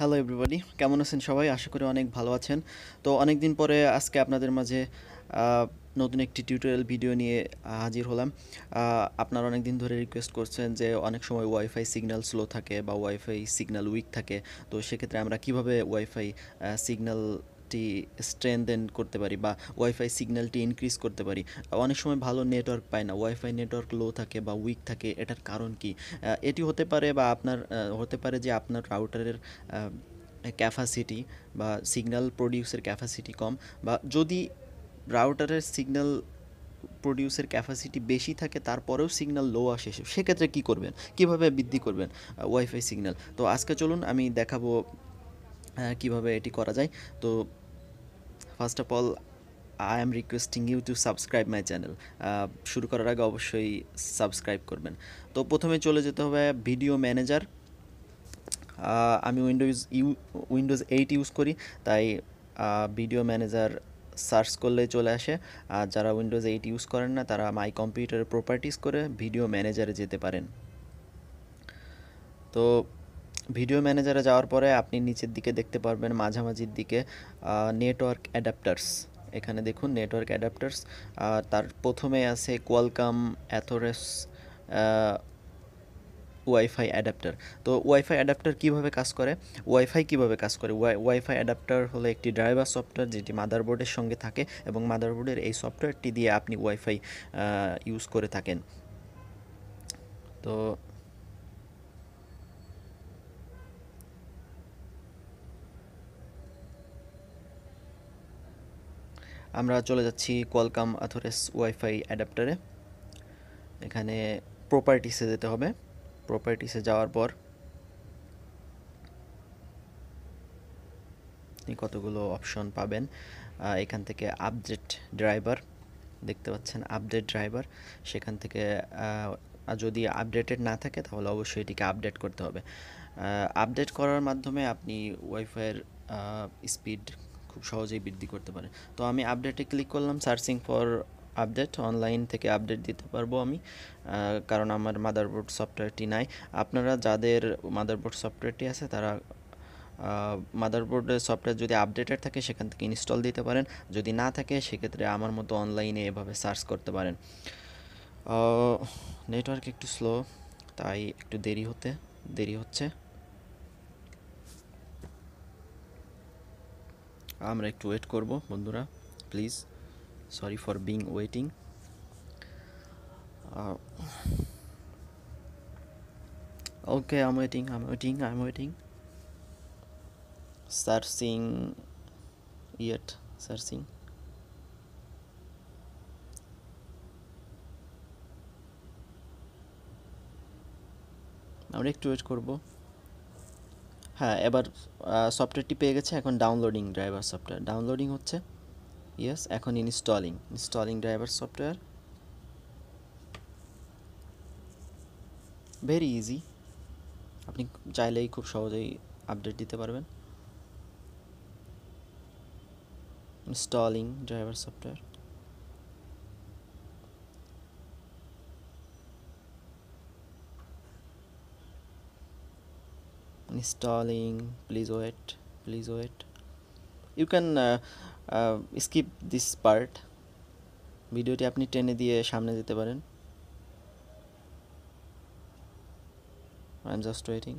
Hello everybody কেমন আছেন সবাই? আশা করি অনেক ভালো আছেন। তো অনেক দিন পরে আজকে আপনাদের মাঝে নতুন একটি টিউটোরিয়াল ভিডিও নিয়ে হাজির হলাম। আপনার অনেক দিন ধরে রিকোয়েস্ট করছেন যে অনেক সময় ওয়াইফাই সিগন্যাল স্লো থাকে বা ওয়াইফাই সিগন্যাল উইক থাকে। তো সেক্ষেত্রে আমরা কীভাবে ওয়াইফাই সিগন্যালটি স্ট্রেনদেন করতে পারি বা ওয়াইফাই সিগন্যালটি ইনক্রিজ করতে পারি। অনেক সময় ভালো নেটওয়ার্ক পায় না ওয়াইফাই নেটওয়ার্ক লো থাকে বা উইক থাকে, এটার কারণ কি? এটি হতে পারে বা আপনার হতে পারে যে আপনার রাউটারের ক্যাপাসিটি বা সিগন্যাল প্রডিউসের ক্যাপাসিটি কম বা যদি রাউটারের সিগন্যাল প্রডিউসের ক্যাপাসিটি বেশি থাকে, তারপরেও সিগন্যাল লো আসে, সেক্ষেত্রে কী করবেন? কীভাবে বৃদ্ধি করবেন ওয়াইফাই সিগন্যাল তো আজকে চলুন আমি দেখাবো কীভাবে এটি করা যায়। তো first of all I am requesting you to subscribe my channel শুরু করার আগে অবশ্যই সাবস্ক্রাইব করবেন। তো প্রথমে চলে যেতে হবে ভিডিও ম্যানেজার আমি Windows you Windows eight use করি, তাই ভিডিও ম্যানেজার সার্চ করলে চলে আসে। আর যারা উইন্ডোজ এইট ইউজ করেন না, তারা মাই কম্পিউটারের প্রপার্টিস করে ভিডিও ম্যানেজারে যেতে পারেন। তো ভিডিও ম্যানেজারে যাওয়ার পরে আপনি নিচের দিকে দেখতে পারবেন মাঝামাঝির দিকে নেটওয়ার্ক অ্যাডাপ্টার্স এখানে দেখুন নেটওয়ার্ক অ্যাডাপ্টার্স তার প্রথমে আছে কোয়ালকাম অ্যাথোরেস ওয়াইফাই অ্যাডাপ্টার তো ওয়াইফাই অ্যাডাপ্টার কীভাবে কাজ করে? ওয়াইফাই কীভাবে কাজ করে? ওয়াইফাই অ্যাডাপ্টার হলো একটি ড্রাইভার সফটওয়্যার যেটি মাদারবোর্ডের সঙ্গে থাকে এবং মাদারবোর্ডের এই সফটওয়্যারটি দিয়ে আপনি ওয়াইফাই ইউজ করে থাকেন। তো আমরা চলে যাচ্ছি কোয়ালকাম আথোরেস ওয়াইফাই অ্যাডাপ্টারে এখানে প্রপার্টিসে যেতে হবে। প্রপার্টিসে যাওয়ার পর আপনি কতগুলো অপশন পাবেন। এখান থেকে আপডেট ড্রাইভার দেখতে পাচ্ছেন আপডেট ড্রাইভার সেখান থেকে যদি আপডেটেড না থাকে তাহলে অবশ্যই এটিকে আপডেট করতে হবে। আপডেট করার মাধ্যমে আপনি ওয়াইফাইয়ের স্পিড খুব সহজেই বৃদ্ধি করতে পারেন তো আমি আপডেটে ক্লিক করলাম সার্চিং ফর আপডেট অনলাইন থেকে আপডেট দিতে পারব আমি। কারণ আমার মাদারবোর্ড সফটওয়্যারটি নাই। আপনারা যাদের মাদারবোর্ড সফটওয়্যারটি আছে, তারা মাদারবোর্ডের সফটওয়্যার যদি আপডেটেড থাকে, সেখান থেকে ইনস্টল দিতে পারেন। যদি না থাকে, সেক্ষেত্রে আমার মতো অনলাইনে এভাবে সার্চ করতে পারেন। নেটওয়ার্ক একটু স্লো তাই একটু দেরি হতে, দেরি হচ্ছে। আমরা একটু ওয়েট করব, বন্ধুরা please sorry for being waiting okay I'm waiting I'm waiting I'm waiting searching yet searching আমরা একটু ওয়েট করব। হ্যাঁ এবার সফটওয়্যারটি পেয়ে গেছে এখন ডাউনলোডিং ড্রাইভার সফটওয়্যার ডাউনলোডিং হচ্ছে ইয়েস এখন installing installing driver software very easy আপনি চাইলেই খুব সহজেই আপডেট দিতে পারবেন। Installing driver software installing please wait please wait you can uh, uh, skip this part ভিডিওটি আপনি টেনে দিয়ে সামনে যেতে পারেন I am just waiting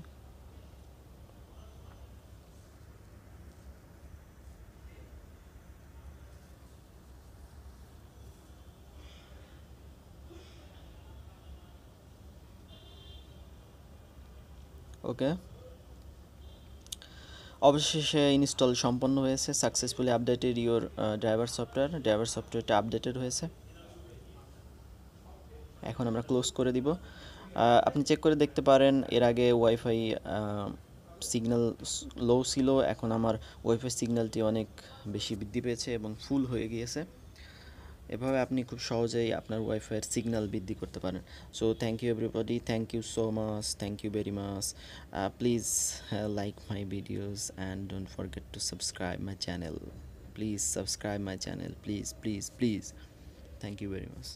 okay অবশেষে ইনস্টল সম্পন্ন হয়েছে successfully updated your driver software driver সফটওয়্যারটা আপডেটেড হয়েছে। এখন আমরা ক্লোজ করে দিব। আপনি চেক করে দেখতে পারেন, এর আগে ওয়াইফাই সিগন্যাল লো ছিল, এখন আমার ওয়াইফাই সিগন্যালটি অনেক বেশি বৃদ্ধি পেয়েছে এবং ফুল হয়ে গিয়েছে। এভাবে আপনি খুব সহজেই আপনার ওয়াইফাইয়ের সিগন্যাল বৃদ্ধি করতে পারেন। So thank you everybody thank you so much thank you very much please like my videos and don't forget to subscribe my channel please subscribe my channel please please please thank you very much